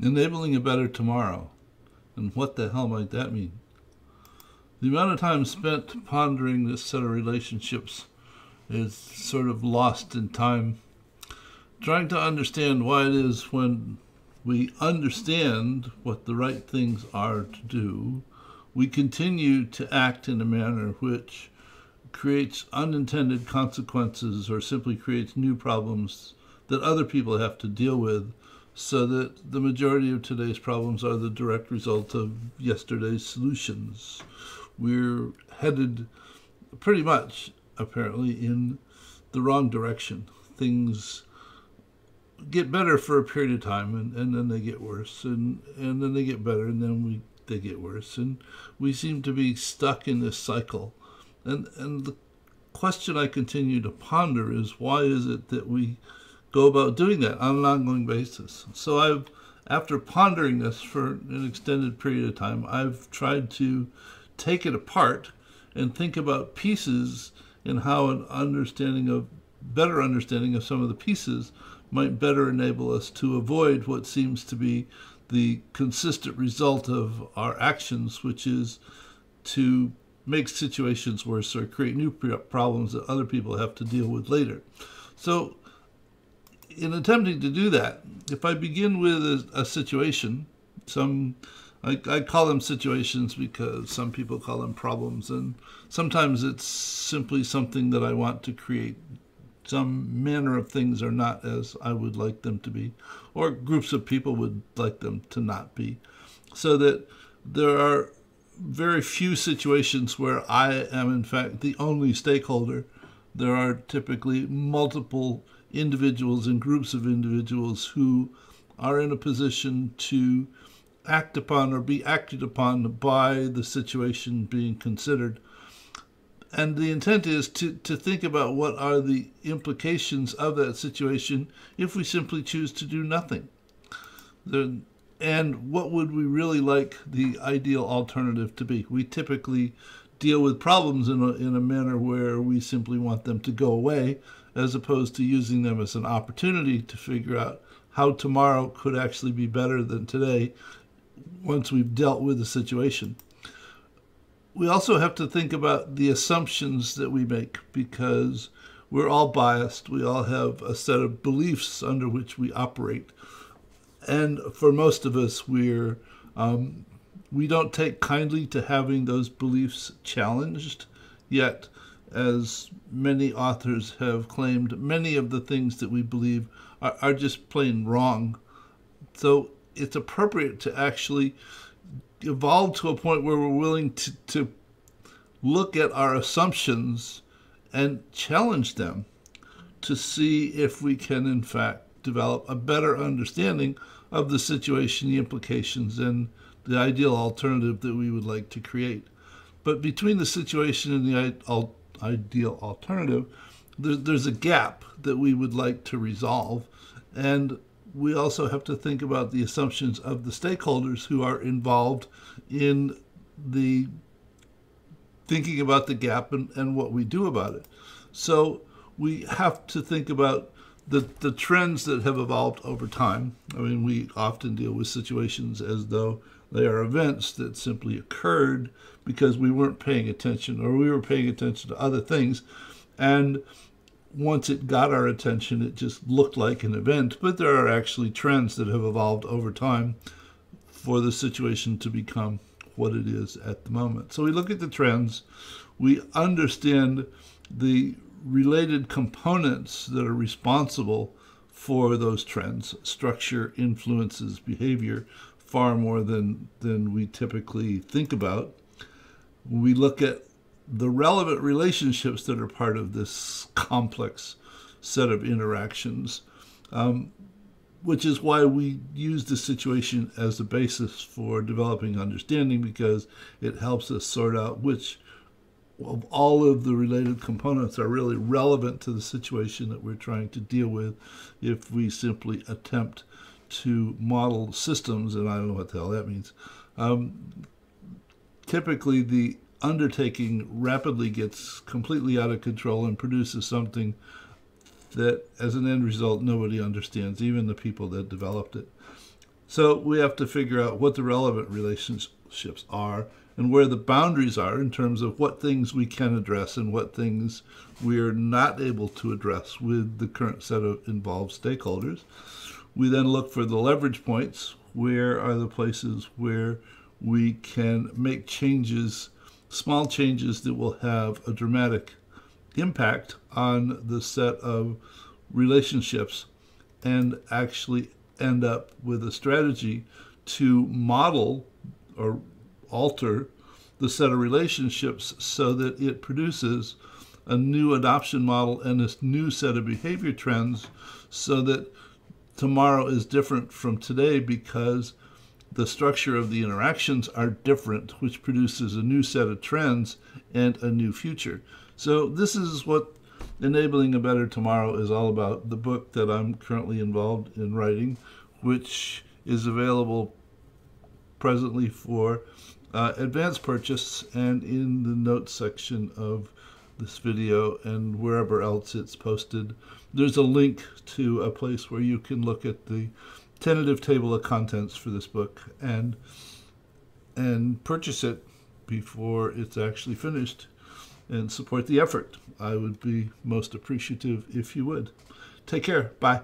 enabling a better tomorrow. And what the hell might that mean? The amount of time spent pondering this set of relationships is sort of lost in time. Trying to understand why it is when we understand what the right things are to do, we continue to act in a manner which creates unintended consequences or simply creates new problems that other people have to deal with so that the majority of today's problems are the direct result of yesterday's solutions. We're headed pretty much, apparently, in the wrong direction. Things get better for a period of time and, and then they get worse and, and then they get better and then we they get worse and we seem to be stuck in this cycle and and the question I continue to ponder is why is it that we go about doing that on an ongoing basis. So I've, after pondering this for an extended period of time, I've tried to take it apart and think about pieces and how an understanding of better understanding of some of the pieces might better enable us to avoid what seems to be the consistent result of our actions, which is to make situations worse or create new problems that other people have to deal with later. So in attempting to do that, if I begin with a, a situation, some I, I, call them situations because some people call them problems, and sometimes it's simply something that I want to create. Some manner of things are not as I would like them to be, or groups of people would like them to not be. So that there are very few situations where I am, in fact, the only stakeholder. There are typically multiple individuals and groups of individuals who are in a position to act upon or be acted upon by the situation being considered. And the intent is to, to think about what are the implications of that situation if we simply choose to do nothing. The, and what would we really like the ideal alternative to be? We typically deal with problems in a, in a manner where we simply want them to go away as opposed to using them as an opportunity to figure out how tomorrow could actually be better than today once we've dealt with the situation. We also have to think about the assumptions that we make because we're all biased. We all have a set of beliefs under which we operate. And for most of us, we're um, we don't take kindly to having those beliefs challenged, yet as many authors have claimed, many of the things that we believe are, are just plain wrong. So it's appropriate to actually evolve to a point where we're willing to, to look at our assumptions and challenge them to see if we can, in fact, develop a better understanding of the situation, the implications, and the ideal alternative that we would like to create. But between the situation and the ideal alternative, there's a gap that we would like to resolve. And we also have to think about the assumptions of the stakeholders who are involved in the thinking about the gap and, and what we do about it. So we have to think about the, the trends that have evolved over time. I mean, we often deal with situations as though they are events that simply occurred because we weren't paying attention or we were paying attention to other things. And once it got our attention, it just looked like an event. But there are actually trends that have evolved over time for the situation to become what it is at the moment. So we look at the trends, we understand the related components that are responsible for those trends. Structure influences behavior far more than, than we typically think about. We look at the relevant relationships that are part of this complex set of interactions, um, which is why we use the situation as a basis for developing understanding because it helps us sort out which of all of the related components are really relevant to the situation that we're trying to deal with if we simply attempt to model systems, and I don't know what the hell that means, um, typically the undertaking rapidly gets completely out of control and produces something that, as an end result, nobody understands, even the people that developed it. So we have to figure out what the relevant relationships are and where the boundaries are in terms of what things we can address and what things we are not able to address with the current set of involved stakeholders. We then look for the leverage points. Where are the places where we can make changes, small changes that will have a dramatic impact on the set of relationships and actually end up with a strategy to model or alter the set of relationships so that it produces a new adoption model and a new set of behavior trends so that tomorrow is different from today because the structure of the interactions are different, which produces a new set of trends and a new future. So, this is what Enabling a Better Tomorrow is all about. The book that I'm currently involved in writing, which is available presently for uh, advanced purchase and in the notes section of this video and wherever else it's posted. There's a link to a place where you can look at the tentative table of contents for this book and and purchase it before it's actually finished and support the effort. I would be most appreciative if you would. Take care. Bye.